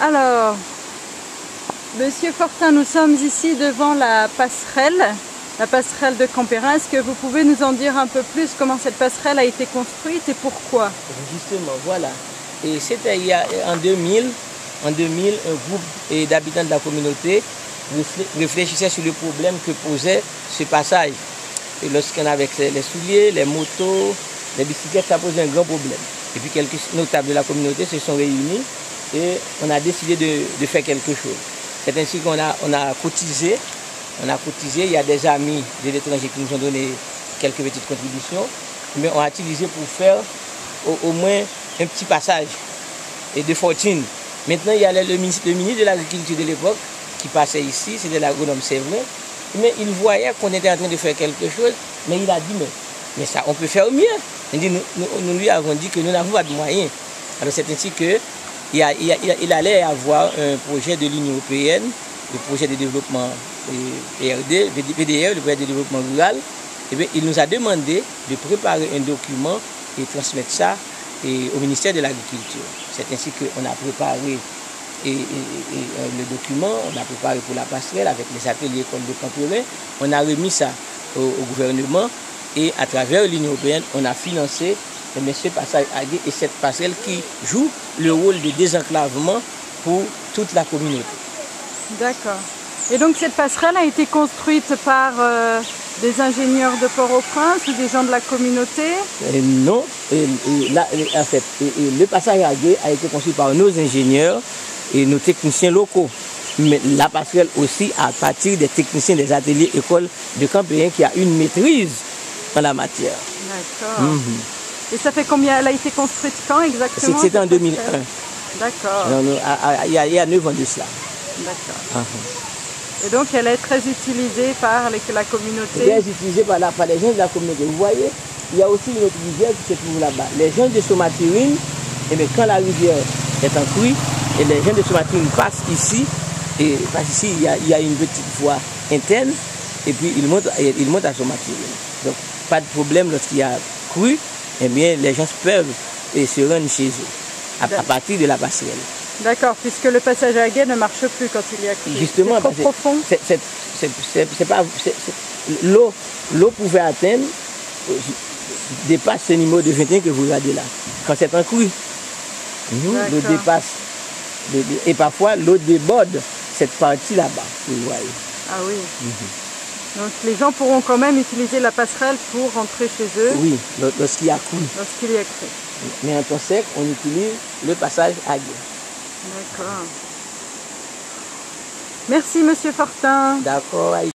Alors, Monsieur Fortin, nous sommes ici devant la passerelle, la passerelle de Campérin. Est-ce que vous pouvez nous en dire un peu plus comment cette passerelle a été construite et pourquoi? Justement, voilà. Et c'était en 2000, en 2000, un groupe d'habitants de la communauté réfléchissait sur le problème que posait ce passage. Et lorsqu'on avait les souliers, les motos, les bicyclettes, ça posait un grand problème. Et puis quelques notables de la communauté se sont réunis et on a décidé de, faire quelque chose. C'est ainsi qu'on a, cotisé. On a cotisé. Il y a des amis de l'étranger qui nous ont donné quelques petites contributions. Mais on a utilisé pour faire au, moins un petit passage et de fortune. Maintenant, il y a le, ministre, de l'Agriculture de l'époque qui passait ici, c'était l'agronome vrai. Mais il voyait qu'on était en train de faire quelque chose, mais il a dit, mais, ça, on peut faire mieux. Il nous, lui avons dit que nous n'avons pas de moyens. Alors c'est ainsi que il, allait avoir un projet de l'Union européenne, le projet de développement PRD, PDR, le projet de développement rural. Et eh il nous a demandé de préparer un document et transmettre ça au ministère de l'Agriculture. C'est ainsi qu'on a préparé et, euh, le document, on a préparé pour la passerelle avec les ateliers comme de Camperin. On a remis ça au, gouvernement et à travers l'Union européenne, on a financé mais ce passage et cette passerelle qui joue le rôle de désenclavement pour toute la communauté. D'accord. Et donc cette passerelle a été construite par euh, des ingénieurs de Port-au-Prince ou des gens de la communauté? Non, en fait, le passage à a été construit par nos ingénieurs et nos techniciens locaux. Mais la passerelle aussi à partir des techniciens des ateliers écoles de Campéen qui a une maîtrise dans la matière. D'accord. Mhm. Et ça fait combien Elle a été construite quand exactement C'était en 2001. D'accord. Il y, a 9 ans de cela. D'accord. Ah, ah. Et donc elle est très utilisée par la communauté Très utilisée par, par, les gens de la communauté. Vous voyez, il y a aussi une autre rivière qui se trouve là-bas. Les gens de Somatirine, et eh quand la rivière est en crue, et les gens de Somatirine passent ici, et parce ici il y, a, une petite voie interne, et puis ils montent, ils montent à Somatirine. Donc pas de problème lorsqu'il y a crue, eh bien, les gens peuvent se rendre chez eux à, partir de la passerelle. D'accord, puisque le passage à guet ne marche plus quand il y a Justement, trop profond. C'est pas l'eau, l'eau pouvait atteindre dépasse ce niveau de 21 que vous regardez là. Quand c'est un cru, l'eau dépasse. Et parfois l'eau déborde cette partie là-bas, vous voyez. Ah oui. Mhm. Donc les gens pourront quand même utiliser la passerelle pour rentrer chez eux. Oui, lorsqu'il y a cru. Lorsqu'il y a cru. Mais en temps sec, on utilise le passage à gué. D'accord. Merci Monsieur Fortin. D'accord.